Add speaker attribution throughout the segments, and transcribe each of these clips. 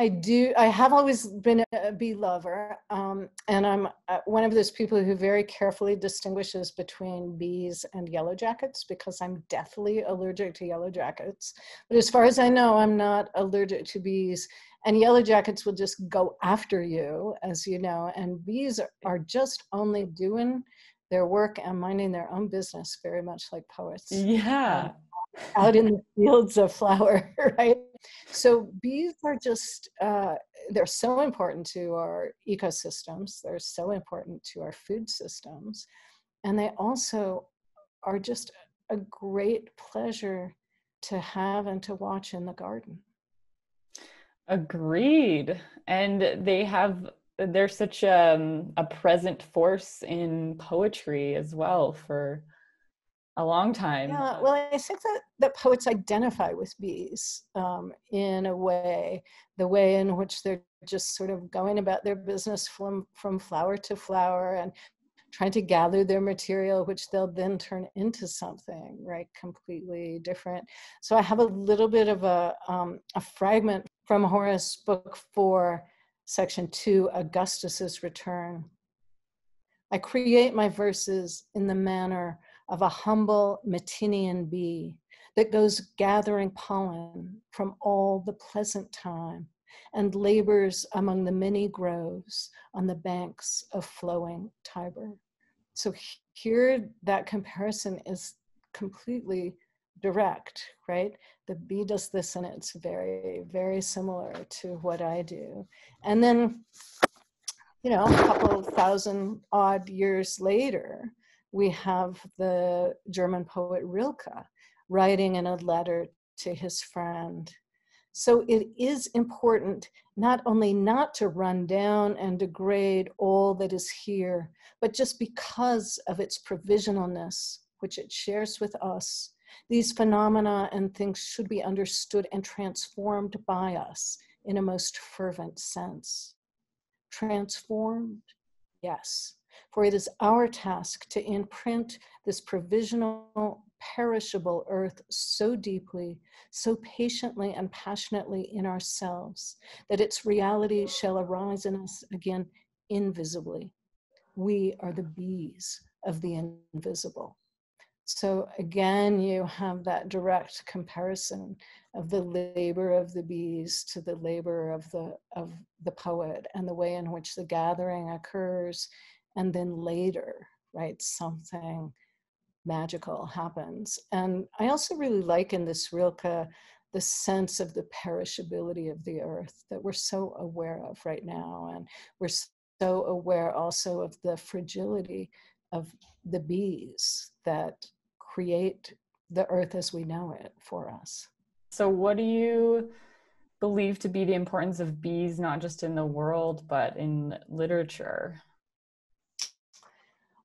Speaker 1: I do. I have always been a bee lover, um, and I'm uh, one of those people who very carefully distinguishes between bees and yellow jackets because I'm deathly allergic to yellow jackets. But as far as I know, I'm not allergic to bees. And yellow jackets will just go after you, as you know. And bees are, are just only doing their work and minding their own business, very much like poets.
Speaker 2: Yeah. Um,
Speaker 1: out in the fields of flower, right? So bees are just, uh, they're so important to our ecosystems. They're so important to our food systems. And they also are just a great pleasure to have and to watch in the garden.
Speaker 2: Agreed. And they have, they're such um, a present force in poetry as well for a long time.
Speaker 1: Yeah, well, I think that, that poets identify with bees um, in a way, the way in which they're just sort of going about their business from, from flower to flower and trying to gather their material, which they'll then turn into something, right, completely different. So I have a little bit of a, um, a fragment from Horace, book four, section two, Augustus's Return. I create my verses in the manner of a humble Matinian bee that goes gathering pollen from all the pleasant thyme and labors among the many groves on the banks of flowing Tiber. So here, that comparison is completely direct, right? The bee does this and it's very, very similar to what I do. And then, you know, a couple thousand odd years later, we have the German poet Rilke writing in a letter to his friend. So it is important not only not to run down and degrade all that is here, but just because of its provisionalness, which it shares with us, these phenomena and things should be understood and transformed by us in a most fervent sense. Transformed? Yes for it is our task to imprint this provisional, perishable earth so deeply, so patiently and passionately in ourselves that its reality shall arise in us again invisibly. We are the bees of the invisible. So again, you have that direct comparison of the labor of the bees to the labor of the of the poet and the way in which the gathering occurs and then later, right, something magical happens. And I also really like in this Rilke the sense of the perishability of the earth that we're so aware of right now. And we're so aware also of the fragility of the bees that create the earth as we know it for us.
Speaker 2: So, what do you believe to be the importance of bees, not just in the world, but in literature?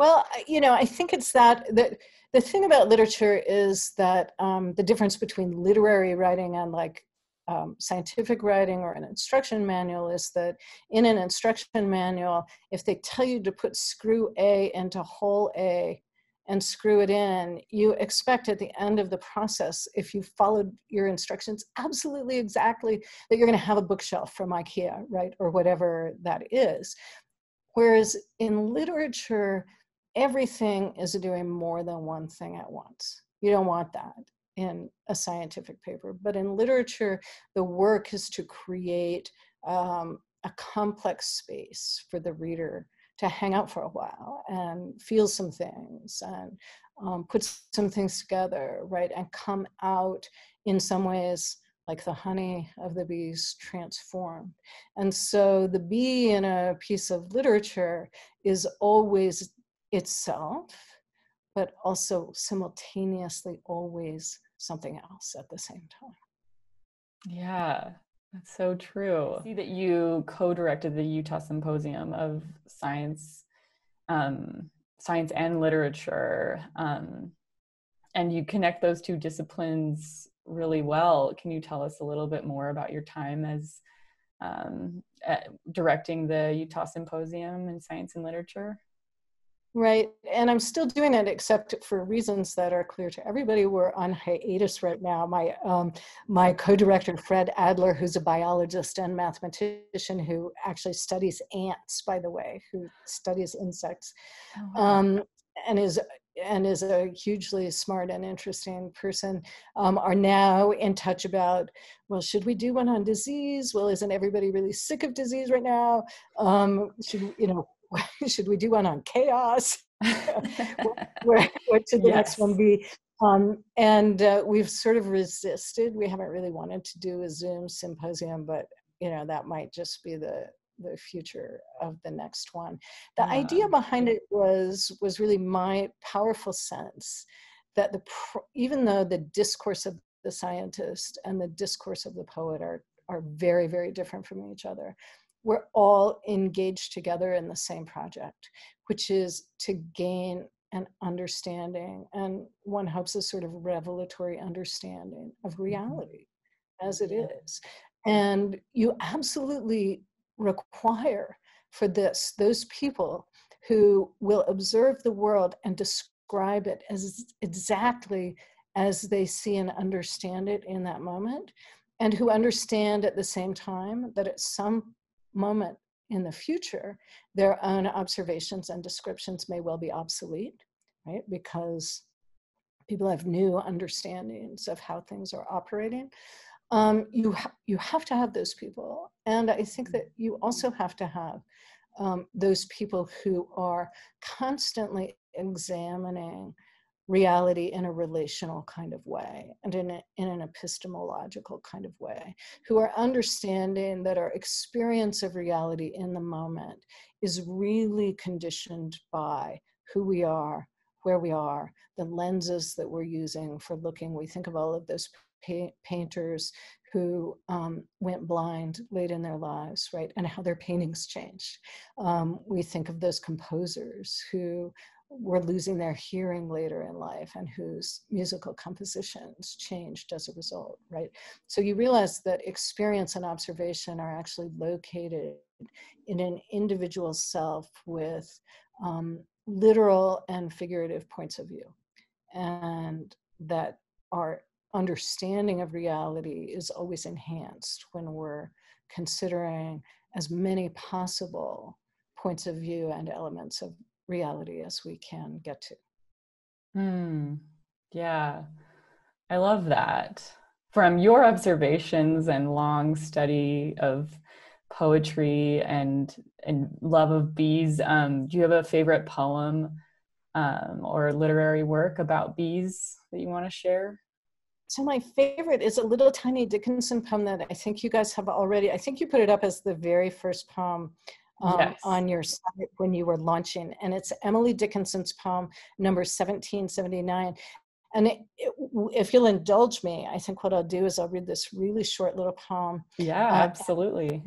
Speaker 1: Well, you know, I think it's that the the thing about literature is that um, the difference between literary writing and like um, scientific writing or an instruction manual is that in an instruction manual, if they tell you to put screw A into hole A and screw it in, you expect at the end of the process, if you followed your instructions absolutely exactly, that you're going to have a bookshelf from IKEA, right, or whatever that is. Whereas in literature, everything is doing more than one thing at once. You don't want that in a scientific paper. But in literature, the work is to create um, a complex space for the reader to hang out for a while and feel some things and um, put some things together, right? And come out in some ways like the honey of the bees transformed. And so the bee in a piece of literature is always itself, but also simultaneously always something else at the same time.
Speaker 2: Yeah, that's so true. I see that you co-directed the Utah Symposium of Science, um, Science and Literature, um, and you connect those two disciplines really well. Can you tell us a little bit more about your time as um, directing the Utah Symposium in Science and Literature?
Speaker 1: Right. And I'm still doing it, except for reasons that are clear to everybody. We're on hiatus right now. My um, my co-director Fred Adler, who's a biologist and mathematician who actually studies ants, by the way, who studies insects, oh, um, and is and is a hugely smart and interesting person, um, are now in touch about, well, should we do one on disease? Well, isn't everybody really sick of disease right now? Um, should you know? should we do one on chaos? where, where should the yes. next one be? Um, and uh, we've sort of resisted. We haven't really wanted to do a Zoom symposium, but you know that might just be the the future of the next one. The yeah. idea behind it was was really my powerful sense that the even though the discourse of the scientist and the discourse of the poet are are very very different from each other we're all engaged together in the same project, which is to gain an understanding, and one hopes a sort of revelatory understanding of mm-hmm. reality as it is. And you absolutely require for this those people who will observe the world and describe it as exactly as they see and understand it in that moment, and who understand at the same time that at some moment in the future, their own observations and descriptions may well be obsolete, right? Because people have new understandings of how things are operating. Um, you, ha- you have to have those people. And I think that you also have to have um, those people who are constantly examining reality in a relational kind of way and in, a, in an epistemological kind of way, who are understanding that our experience of reality in the moment is really conditioned by who we are, where we are, the lenses that we're using for looking. We think of all of those pa- painters who um, went blind late in their lives, right, and how their paintings changed. Um, we think of those composers who were losing their hearing later in life and whose musical compositions changed as a result, right? So you realize that experience and observation are actually located in an individual self with um, literal and figurative points of view. And that our understanding of reality is always enhanced when we're considering as many possible points of view and elements of reality as we can get to.
Speaker 2: Hmm. Yeah, I love that. From your observations and long study of poetry and and love of bees, um, do you have a favorite poem um, or literary work about bees that you want to share?
Speaker 1: So my favorite is a little tiny Dickinson poem that I think you guys have already. I think you put it up as the very first poem um, yes. on your site when you were launching. And it's Emily Dickinson's poem, number 1779. And it, it, if you'll indulge me, I think what I'll do is I'll read this really short little poem.
Speaker 2: Yeah, uh, absolutely.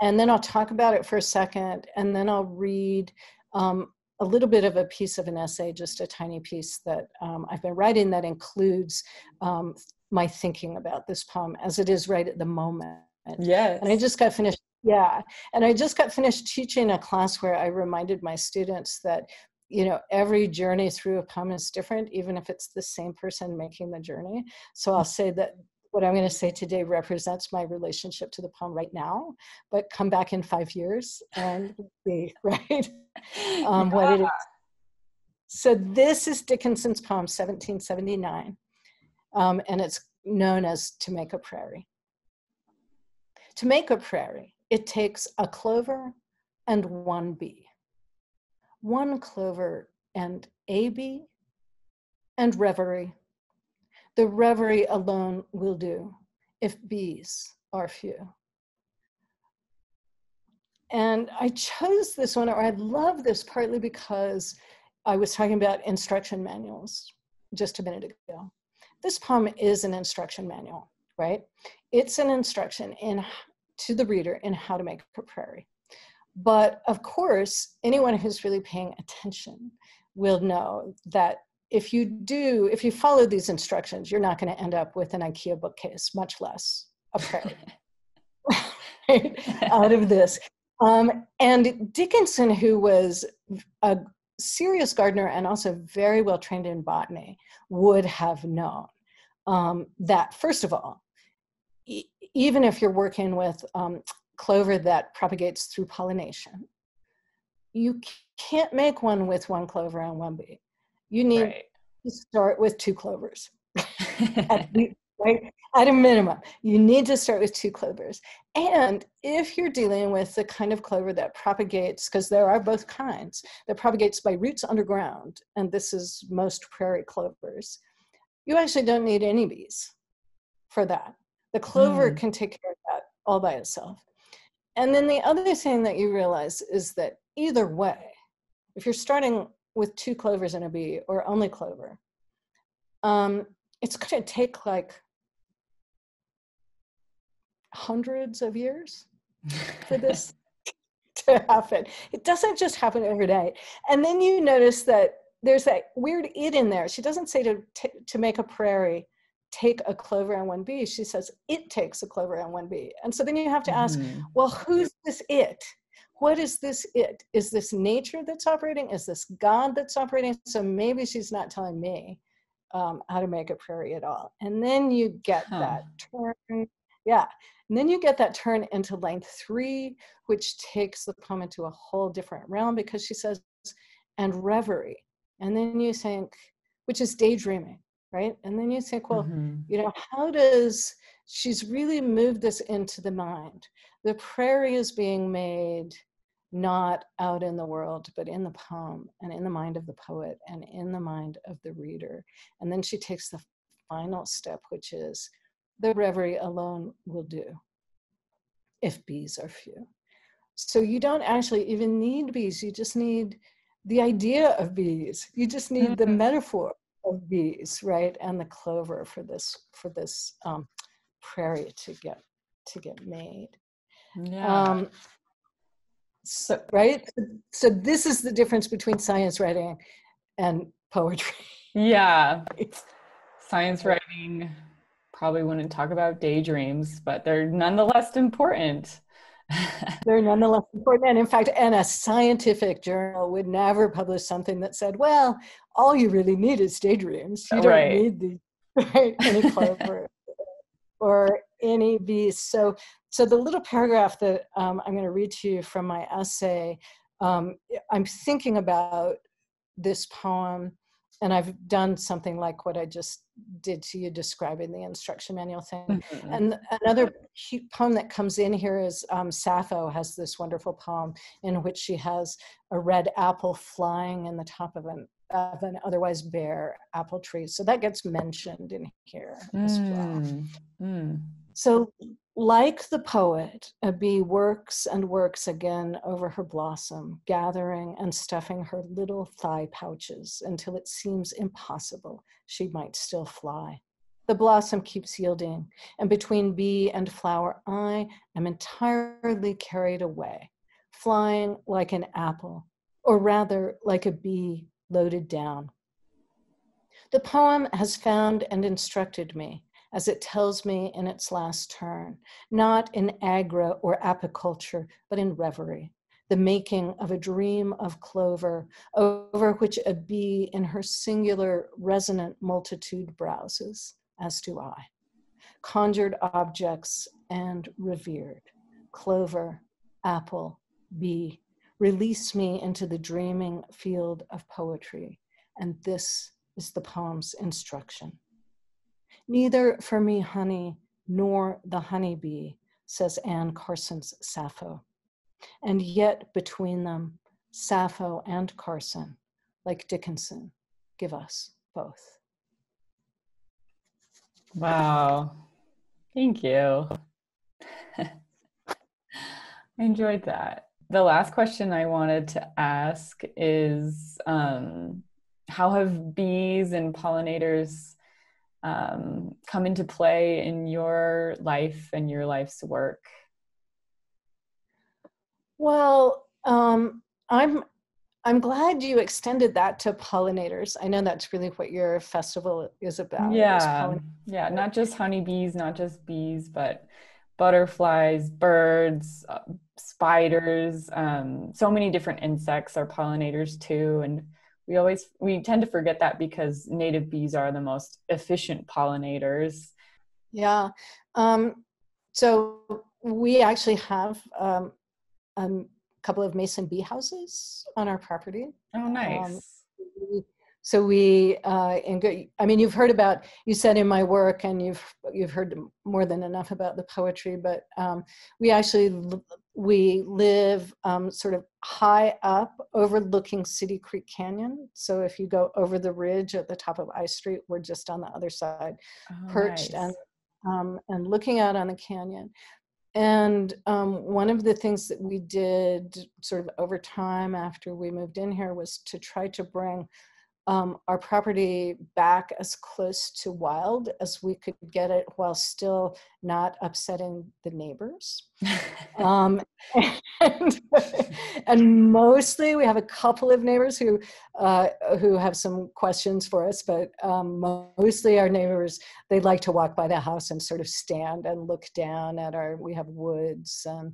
Speaker 1: And then I'll talk about it for a second, and then I'll read um, a little bit of a piece of an essay, just a tiny piece that um, I've been writing that includes um, my thinking about this poem as it is right at the moment.
Speaker 2: Yes.
Speaker 1: And I just got finished yeah, and I just got finished teaching a class where I reminded my students that you know every journey through a poem is different, even if it's the same person making the journey. So I'll say that what I'm going to say today represents my relationship to the poem right now, but come back in five years and see right um, yeah. what it is. So this is Dickinson's poem, 1779, um, and it's known as "To Make a Prairie." To make a prairie it takes a clover and one bee. One clover and a bee and reverie. The reverie alone will do if bees are few. And I chose this one, or I love this partly because I was talking about instruction manuals just a minute ago. This poem is an instruction manual, right? It's an instruction in to the reader in how to make a prairie. But of course, anyone who's really paying attention will know that if you do, if you follow these instructions, you're not going to end up with an IKEA bookcase, much less a prairie out of this. Um, and Dickinson, who was a serious gardener and also very well trained in botany would have known um, that, first of all, even if you're working with um, clover that propagates through pollination, you can't make one with one clover and one bee. You need right. to start with two clovers. at, right? At a minimum, you need to start with two clovers. And if you're dealing with the kind of clover that propagates, because there are both kinds, that propagates by roots underground, and this is most prairie clovers, you actually don't need any bees for that. The clover mm. can take care of that all by itself. And then the other thing that you realize is that either way, if you're starting with two clovers and a bee or only clover, um, it's going to take like hundreds of years for this to happen. It doesn't just happen overnight. And then you notice that there's that weird it in there. She doesn't say to t- to make a prairie take a clover and one bee. She says it takes a clover and one bee. And so then you have to ask, mm-hmm. well, who's this it? What is this it? Is this nature that's operating? Is this God that's operating? So maybe she's not telling me um, how to make a prairie at all. And then you get huh. that turn. Yeah. And then you get that turn into line three, which takes the poem into a whole different realm because she says, and reverie. And then you think, which is daydreaming, right? And then you think, well, mm-hmm. you know, how does she's really moved this into the mind? The prairie is being made not out in the world, but in the poem and in the mind of the poet and in the mind of the reader. And then she takes the final step, which is the reverie alone will do if bees are few. So you don't actually even need bees, you just need the idea of bees. You just need mm-hmm. the metaphor of bees, right? And the clover for this for this um, prairie to get to get made. Yeah. Um, so right so this is the difference between science writing and poetry
Speaker 2: yeah science writing probably wouldn't talk about daydreams but they're nonetheless important
Speaker 1: they're nonetheless important and in fact and a scientific journal would never publish something that said well all you really need is daydreams you don't need the right any clover or any beast so so the little paragraph that um, I'm going to read to you from my essay, um, I'm thinking about this poem, and I've done something like what I just did to you, describing the instruction manual thing. Mm-hmm. And another poem that comes in here is um, Sappho has this wonderful poem in which she has a red apple flying in the top of an of an otherwise bare apple tree. So that gets mentioned in here mm. as well. Mm. mm. So like the poet, a bee works and works again over her blossom, gathering and stuffing her little thigh pouches until it seems impossible she might still fly. The blossom keeps yielding, and between bee and flower, I am entirely carried away, flying like an apple, or rather like a bee loaded down. The poem has found and instructed me as it tells me in its last turn, not in agra or apiculture, but in reverie, the making of a dream of clover over which a bee in her singular resonant multitude browses, as do I. Conjured objects and revered, clover, apple, bee, release me into the dreaming field of poetry, and this is the poem's instruction. Neither for me honey nor the honeybee, says Anne Carson's Sappho. And yet between them, Sappho and Carson, like Dickinson, give us both.
Speaker 2: Wow. Thank you. I enjoyed that. The last question I wanted to ask is um, How have bees and pollinators um, come into play in your life and your life's work?
Speaker 1: Well, um, I'm I'm glad you extended that to pollinators. I know that's really what your festival is about.
Speaker 2: Yeah, yeah, not just honeybees, not just bees, but butterflies, birds, uh, spiders, um, so many different insects are pollinators too. And we always we tend to forget that because native bees are the most efficient pollinators.
Speaker 1: Yeah. Um, so we actually have um, a couple of mason bee houses on our property.
Speaker 2: Oh, nice. Um,
Speaker 1: so we uh, i mean you've heard about you said in my work and you've you've heard more than enough about the poetry but um, we actually we live um, sort of high up overlooking city creek canyon so if you go over the ridge at the top of i street we're just on the other side oh, perched nice. and um, and looking out on the canyon and um, one of the things that we did sort of over time after we moved in here was to try to bring um, our property back as close to wild as we could get it while still not upsetting the neighbors. um, and, and, mostly we have a couple of neighbors who, uh, who have some questions for us, but um, mostly our neighbors, they like to walk by the house and sort of stand and look down at our, we have woods and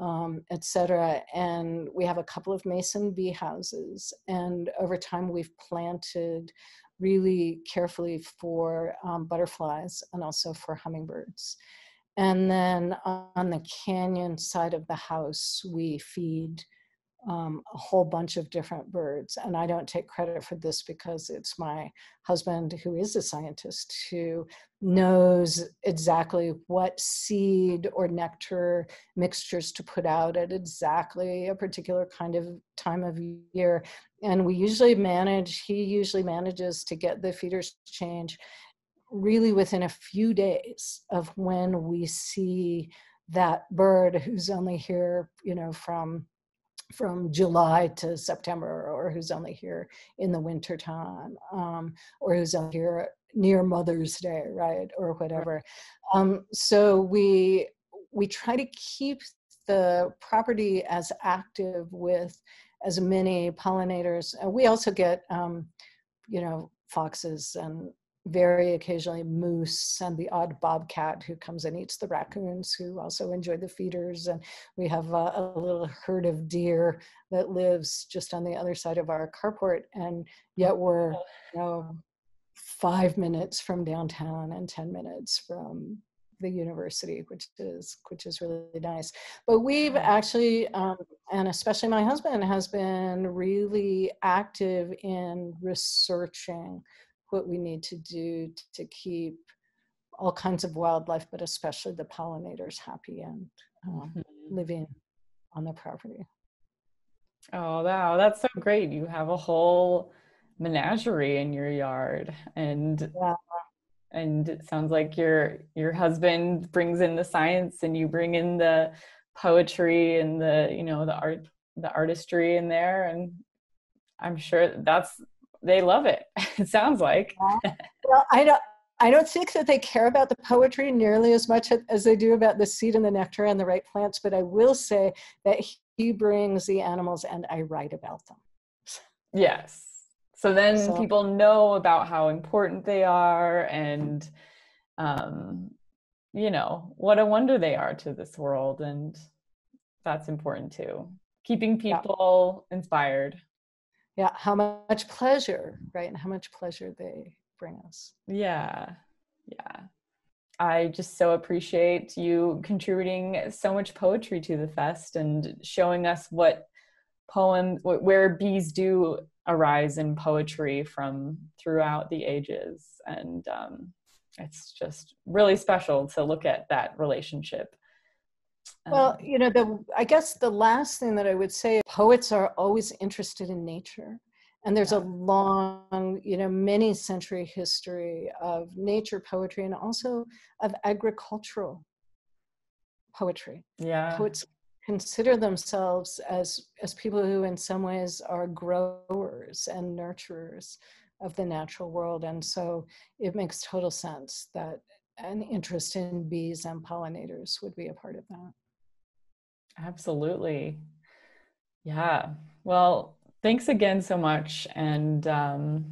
Speaker 1: um, etc. And we have a couple of mason bee houses. And over time, we've planted really carefully for um, butterflies and also for hummingbirds. And then on the canyon side of the house, we feed um, a whole bunch of different birds. And I don't take credit for this because it's my husband, who is a scientist, who knows exactly what seed or nectar mixtures to put out at exactly a particular kind of time of year. And we usually manage, he usually manages to get the feeders change really within a few days of when we see that bird who's only here, you know, from from July to September, or who's only here in the winter time, um, or who's only here near Mother's Day, right, or whatever. Um, so we we try to keep the property as active with as many pollinators. And we also get, um, you know, foxes and very occasionally moose and the odd bobcat who comes and eats the raccoons who also enjoy the feeders. And we have a, a, little herd of deer that lives just on the other side of our carport. And yet we're you know, five minutes from downtown and 10 minutes from the university which is which is really nice. But we've actually um, and especially my husband has been really active in researching what we need to do to keep all kinds of wildlife, but especially the pollinators happy and um, mm-hmm. living on the property.
Speaker 2: Oh, wow, that's so great. You have a whole menagerie in your yard and yeah. and it sounds like your your husband brings in the science and you bring in the poetry and the you know the art the artistry in there and I'm sure that's they love it. It sounds like.
Speaker 1: well, I don't. I don't think that they care about the poetry nearly as much as they do about the seed and the nectar and the right plants, but I will say that he brings the animals and I write about them.
Speaker 2: Yes. So then so, people know about how important they are and, um, you know, what a wonder they are to this world. And that's important too. Keeping people yeah. inspired
Speaker 1: yeah how much pleasure right and how much pleasure they bring us.
Speaker 2: Yeah yeah. I just so appreciate you contributing so much poetry to the fest and showing us what poems where bees do arise in poetry from throughout the ages. And um, it's just really special to look at that relationship
Speaker 1: well, um, you know, the I guess the last thing that I would say, poets are always interested in nature. And there's a long, you know, many century history of nature poetry and also of agricultural poetry.
Speaker 2: Yeah.
Speaker 1: Poets consider themselves as as people who in some ways are growers and nurturers of the natural world. And so it makes total sense that an interest in bees and pollinators would be a part of that.
Speaker 2: Absolutely. Yeah. Well, thanks again so much and um,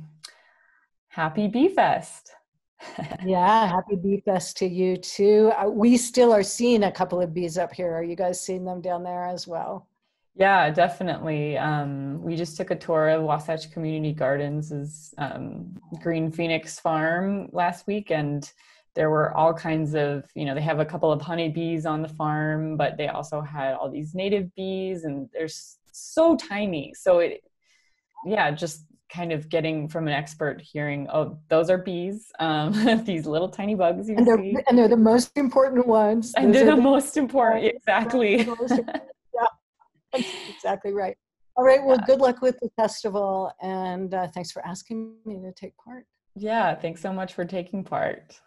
Speaker 2: happy Bee Fest.
Speaker 1: yeah, happy Bee Fest to you too. Uh, we still are seeing a couple of bees up here. Are you guys seeing them down there as well?
Speaker 2: Yeah, definitely. Um, we just took a tour of Wasatch Community Gardens' um, Green Phoenix farm last week, and there were all kinds of, you know, they have a couple of honeybees on the farm, but they also had all these native bees, and they're so tiny. So it, yeah, just kind of getting from an expert hearing, oh, those are bees, um, these little tiny bugs you
Speaker 1: and they're,
Speaker 2: see.
Speaker 1: And they're the most important ones.
Speaker 2: And they're the, the most important, exactly.
Speaker 1: exactly right. All right. Well, yeah. good luck with the festival. And uh, thanks for asking me to take part.
Speaker 2: Yeah. Thanks so much for taking part.